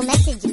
message.